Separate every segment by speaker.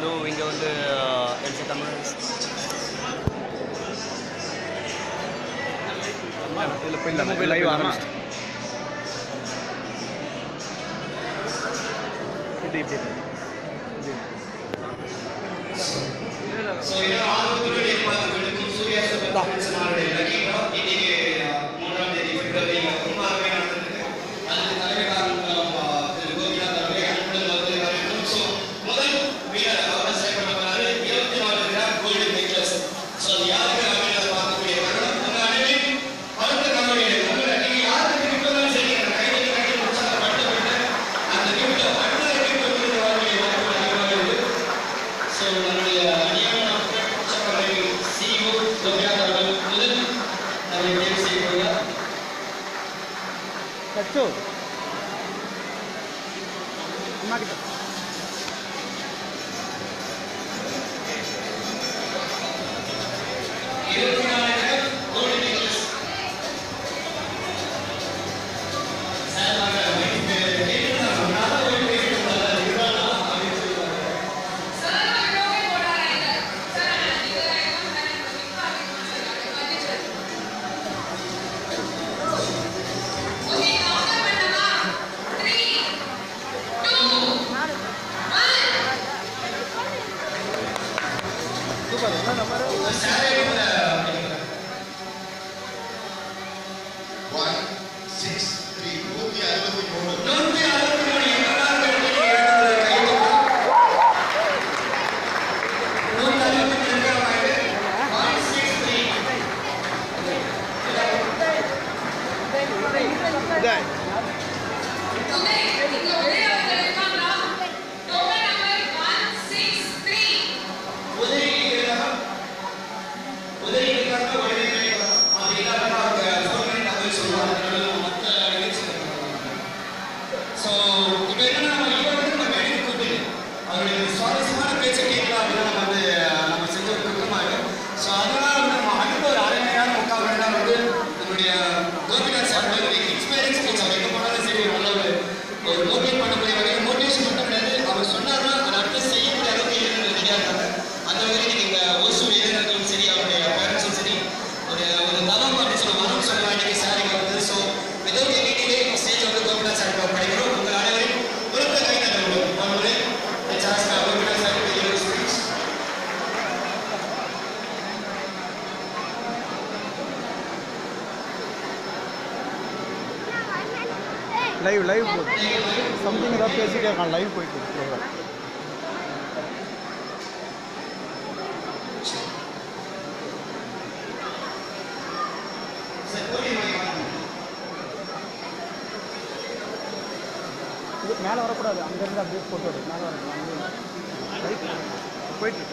Speaker 1: Hello இங்கே வந்து LC Tamil. இதில் போய் லைவ் ஆரம்பிச்சு இப்படி இப்படி.
Speaker 2: 그. ಮೆಚ್ಚುಗೆಯಿಂದ
Speaker 3: லைவ் லைவ் போகுது. சம்திங் ஏதாவது பேசிட்டே இருக்கான் லைவ் போயிட்டு ப்ரோக்ராம் இது மேலே வரக்கூடாது அங்கேருந்து அப்படியே ஃபோட்டோ எடுக்கும் மேலே வரக்கூடாது. போயிட்டு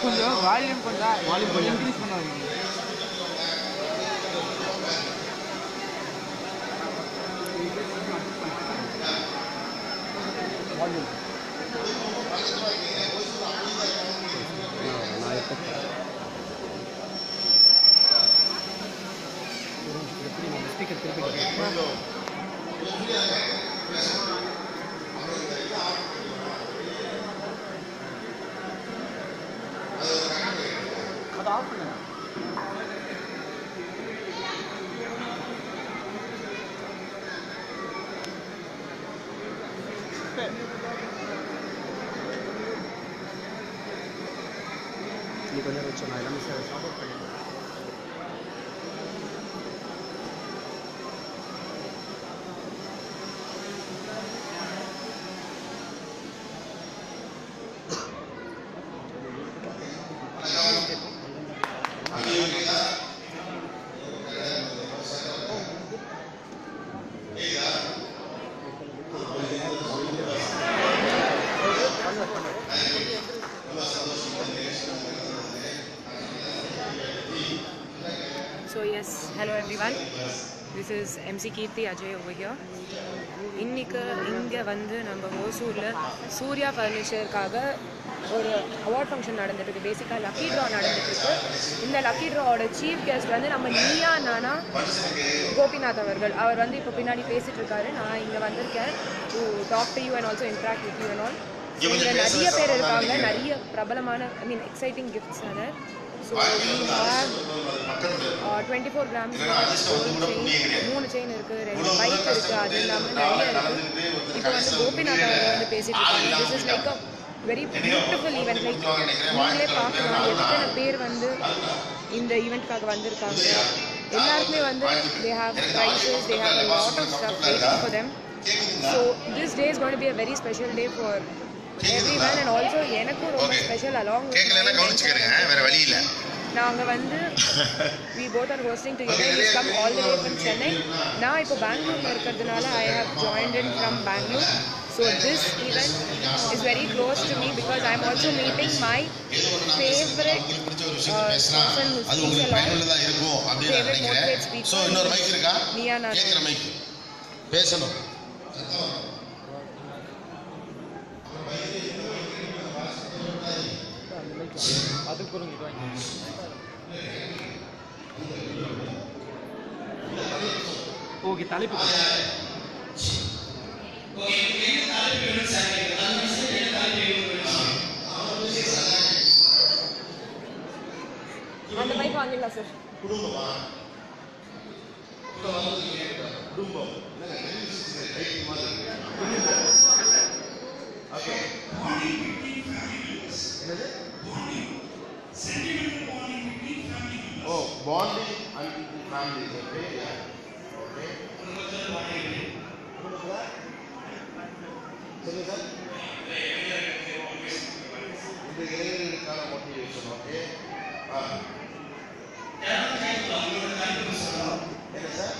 Speaker 3: கொஞ்சம் வால்யூம் கொஞ்சம் வால்யூம் கொஞ்சம் இன்க்ரீஸ் பண்ணாதீங்க வால்யூம் ஸ்பீக்கர் திருப்பி அதை ஆஃப் பண்ணுங்க
Speaker 1: நீ கொஞ்சம் வச்சு நான் எல்லாமே சார்ட் அவுட் பண்ணிடுறேன்
Speaker 4: So MC Kirti Ajay over here. இன்னைக்கு இங்கே வந்து நம்ம ஓசூரில் சூர்யா ஃபர்னிச்சருக்காக ஒரு அவார்ட் ஃபங்க்ஷன் நடந்துட்டுருக்கு. பேசிக்காக லக்கி ட்ரா நடந்துட்டுருக்கு. இந்த லக்கி ட்ராவோட சீஃப் கெஸ்ட் வந்து நம்ம நீயா நானா கோபிநாத் அவர்கள். அவர் வந்து இப்போ பின்னாடி பேசிட்டு இருக்காரு நான் இங்கே வந்திருக்கேன் to talk to you and also interact with you and all இங்கே நிறைய பேர் இருக்காங்க. நிறைய பிரபலமான I mean exciting gifts have twenty four grams மூணு செயின் இருக்கு ரெண்டு பைக் இருக்கு அது இல்லாமல் நிறைய இருக்கு. இப்போ வந்து கோபிநாத் அவர் வந்து பேசிட்டு இருக்காங்க. This is like a very beautiful event like நீங்களே பார்க்கலாம் எத்தனை பேர் வந்து இந்த ஈவெண்ட்காக வந்திருக்காங்க? எல்லாருக்குமே வந்து they have prizes they have a lot of stuff waiting for them. so this day is going to be a very special everyone and also எனக்கும் ரொம்ப ஸ்பெஷல் with
Speaker 3: கேட்கலன்னா கவனிச்சுக்கிறேங்க. வேற வழி இல்ல.
Speaker 4: நாங்கள் வந்து we both are hosting together we come all the way from Chennai நான் இப்போ பெங்களூரில் இருக்கிறதுனால I have joined in from Bangalore so this event is very close to me because I am also
Speaker 3: meeting my favourite இருக்கும் அப்படின்னு நான் நினைக்கிறேன். So இன்னொரு mic இருக்கா
Speaker 4: நீயா நான்
Speaker 3: கேட்கிற மைக் பேசணும்
Speaker 1: அதுக்கு இது வாங்கி ஓகே தலைப்பு
Speaker 4: அந்த மைக் வாங்கிடலாம் sir
Speaker 3: oh bonding and family okay okay சொல்லுங்க சார் இந்த இளைஞர்களுக்கான மோட்டிவேஷன் ஓகே ஆ என்ன சார்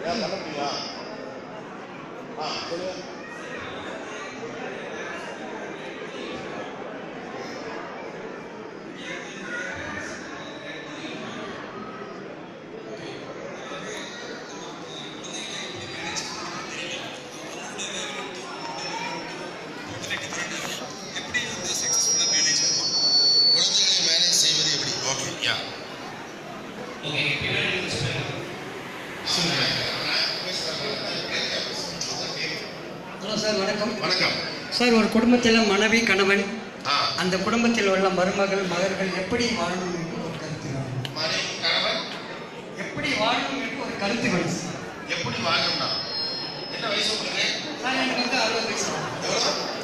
Speaker 3: சொல்லுங்க ஏன் பண்ண முடியுமா ஆ சொல்லுங்க குழந்தைகளை மேனேஜ் செய்வது எப்படி ஓகே யா
Speaker 5: ஹலோ சார் வணக்கம்.
Speaker 3: வணக்கம்.
Speaker 5: சார் ஒரு குடும்பத்தில் மனைவி கணவன் அந்த குடும்பத்தில் உள்ள மருமகள் மகள்கள் எப்படி வாழணும் என்று ஒரு கருத்து
Speaker 3: கணவன்?
Speaker 5: எப்படி வாழணும் என்று ஒரு கருத்து வேணும்.
Speaker 3: எப்படி வாழணும்னா என்ன வயசு உங்களுக்கு?
Speaker 5: சார் எனக்கு வந்து அறுபது வயசு.
Speaker 3: எவ்வளோ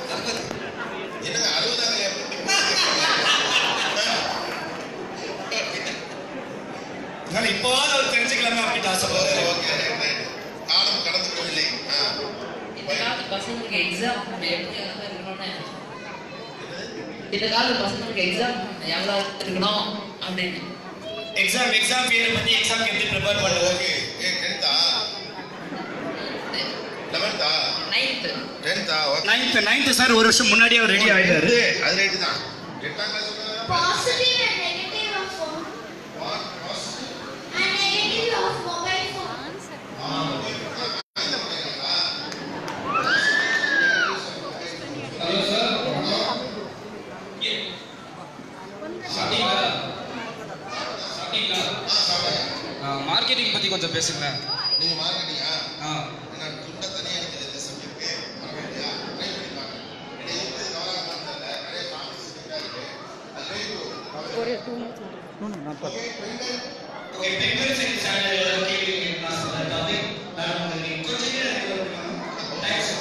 Speaker 5: அறுபது.
Speaker 3: என்னங்க அறுபதாங்க?
Speaker 6: நான் இப்போவாது அவர் தெரிஞ்சுக்கலாமே அப்படின்னு ஆசைப்படுறேன்
Speaker 3: ஓகே ரைட் ரைட் காலம் கடந்து விடவில்லை ஆ
Speaker 7: இந்த காலத்து பசங்களுக்கு எக்ஸாம் எப்படி இருக்கணும்னு. இந்த காலத்து பசங்களுக்கு எக்ஸாம் எவ்வளோ இருக்கணும் அப்படின்னு.
Speaker 6: எக்ஸாம் எக்ஸாம் பேரை பத்தி எக்ஸாம்க்கு எப்படி ப்ரிப்பேர் பண்ணுவோம்
Speaker 3: டென்த்தா லெவன்த்தா
Speaker 7: நைன்த்து
Speaker 3: டென்த்தா ஓகே
Speaker 6: நைன்த் நைன்த் சார் ஒரு வருஷம் முன்னாடியே அவர் ரெடி ஆயிட்டாரு.
Speaker 3: அது ரைட்டு தான். எட்டாம் கிளாஸ்
Speaker 8: Positive
Speaker 9: பேசுங்களேன்.
Speaker 3: நீங்க மார்க்கெட்டிங்கா
Speaker 9: ஆ.
Speaker 3: என்ன துண்டை தனியாக அடிக்கிறது இந்த சப்ஜெக்ட்க்கு பரவாயில்லையா ட்ரை பண்ணி பாருங்க. ஏன்னா எப்படி நவராத்திரம் தெரியல நிறைய காம்படிஷன் இருக்கு. அது ட்ரை டு
Speaker 4: ஒரு two minutes
Speaker 1: no no not
Speaker 6: okay பெண்கள் சைடு சேனல் ஏதாவது கேள்வி கேட்கலாம். சார் அதுக்காக நான் உங்களுக்கு கொஞ்சம் நேரம்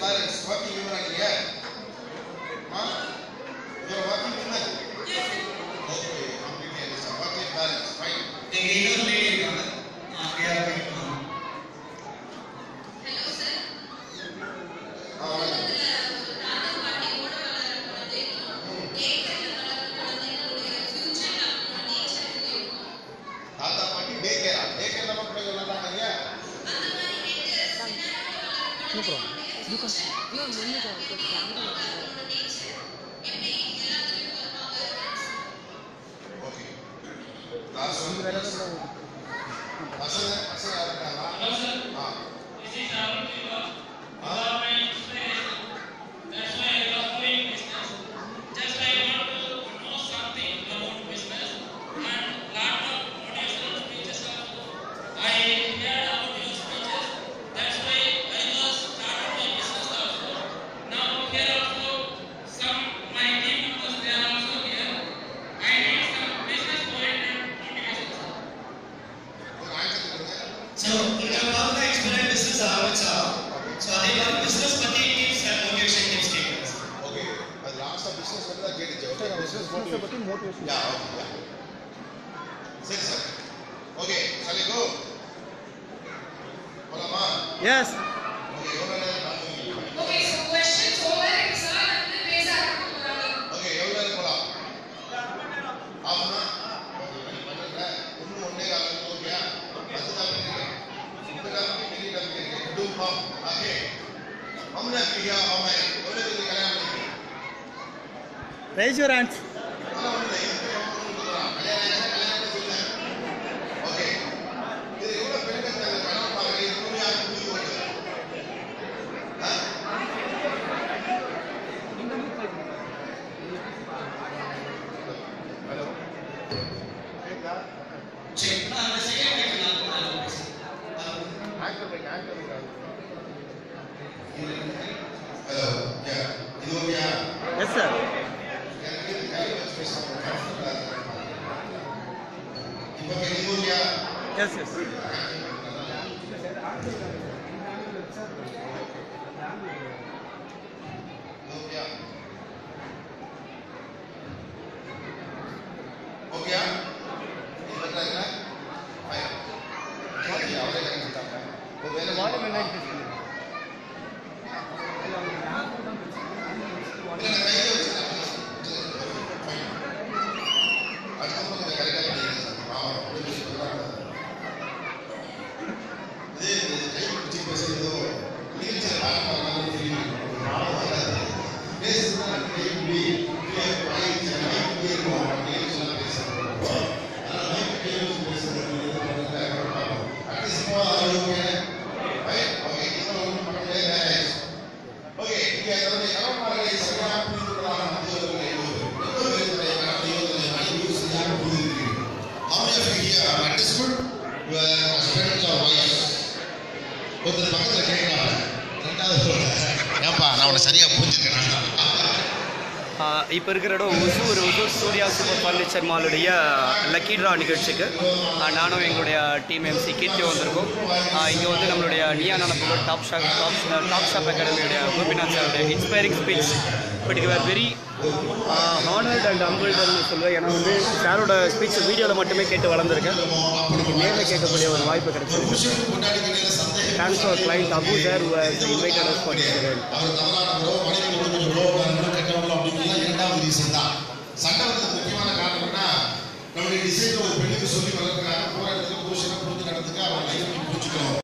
Speaker 3: Balance, working women are here. Huh? You are working woman? Okay, completely understand. Work life balance, fine.
Speaker 6: நீங்க இன்னொரு லேடி இருக்காங்க ஆ, யாரை கேட்கலாம்
Speaker 3: ஆ, வணக்கம். தாத்தா பாட்டி டே கேரா டே கேர் நம்ம பிள்ளைங்க நல்லா இருக்காங்க
Speaker 1: No 누가?
Speaker 3: 이건 못 늦어. 이거 안
Speaker 6: 그러는데. Amen. பிசினஸ்
Speaker 1: business பத்தி motivation.
Speaker 3: யா ஓகே சரி சார் ஓகே சரி கோ போலாமா?
Speaker 1: Yes.
Speaker 3: ஓகே எவ்வளோ நேரம் பார்த்துருக்கீங்க
Speaker 4: Okay, so questions over. Sir, வந்து பேச ஆரம்பிக்கிறாங்க.
Speaker 3: ஓகே எவ்வளோ நேரம் போலாம்? ஆஃப்னா பண்ணுறேன் ஒன்று ஒன்றே
Speaker 1: Yes, yes.
Speaker 3: இங்க தன்னுடைய கணவன்மார்களை சரியாக புரிந்து கொள்ளாத மற்றவர்களை எவ்வளவு பேருடைய சரியாக புரிந்திருக்கிறீர்கள் How many of you here or wife? ஒருத்தர் கேட்கலாம் ரெண்டாவது நான் உன்னை சரியா புரிஞ்சுக்கிறேன்
Speaker 2: இப்போ இருக்கிற இடம் ஒசூர். ஒசூர் சூர்யா சூப்பர் ஃபர்னிச்சர் மாலுடைய லக்கி ட்ரா நிகழ்ச்சிக்கு. நானும் எங்களுடைய டீம் எம்சி கீர்த்தி வந்திருக்கோம். இங்கே வந்து நம்மளுடைய நியா நலப்புகள் top shop top top shop அகாடமியுடைய Gopinath சாருடைய இன்ஸ்பைரிங் ஸ்பீச் பட் இவர் வெரி ஹானர்ட் அண்ட் அம்பிள்டர்னு சொல்லுவேன். ஏன்னா வந்து சாரோட ஸ்பீச் வீடியோவில் மட்டுமே கேட்டு வளர்ந்துருக்கேன். எனக்கு நேரில் கேட்கக்கூடிய ஒரு வாய்ப்பு கிடைச்சிருக்கு. Thanks for client Abu sir who has
Speaker 3: reason தான் சண்டை முக்கியமான காரணம் என்ன நம்முடைய டிசைன் ஒரு பெண்ணுக்கு சொல்லி வளர்க்கிறாங்க போராட்டத்தில் புருஷனை கொடுத்து நடத்துக்கு அவன் லைஃப் பிடிச்சிக்கிறோம்